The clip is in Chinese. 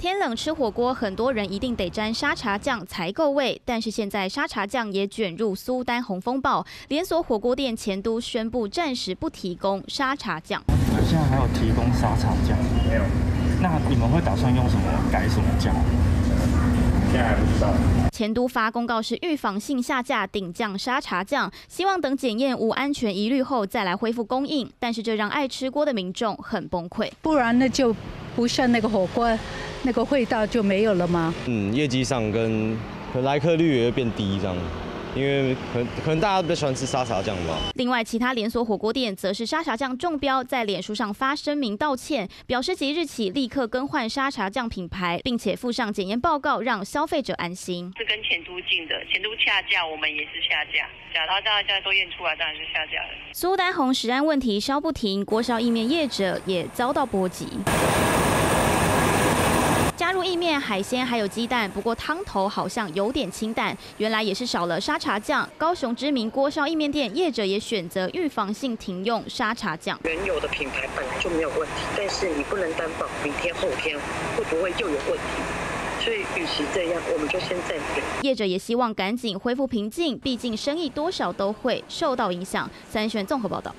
天冷吃火锅，很多人一定得沾沙茶酱才够味。但是现在沙茶酱也卷入苏丹红风暴，连锁火锅店前都宣布暂时不提供沙茶酱。现在还有提供沙茶酱？没有。那你们会打算用什么改什么酱？现在还不知道。前都发公告是预防性下架顶酱沙茶酱，希望等检验无安全疑虑后再来恢复供应。但是这让爱吃锅的民众很崩溃。不然那就不像那个火锅。那个味道就没有了吗？嗯，业绩上跟来客率也会变低这样。因为可可能大家比较喜欢吃沙茶酱吧。另外，其他连锁火锅店则是沙茶酱中标，在脸书上发声明道歉，表示即日起立刻更换沙茶酱品牌，并且附上检验报告，让消费者安心。是跟前都进的，前都下架，我们也是下架。假他大家都验出来，当然是下架了。苏丹红食安问题烧不停，锅烧意面业者也遭到波及。面、海鲜还有鸡蛋，不过汤头好像有点清淡，原来也是少了沙茶酱。高雄知名锅烧意面店业者也选择预防性停用沙茶酱。原有的品牌本来就没有问题，但是你不能担保明天后天会不会又有问题，所以与其这样，我们就先暂停。业者也希望赶紧恢复平静，毕竟生意多少都会受到影响。三选综合报道。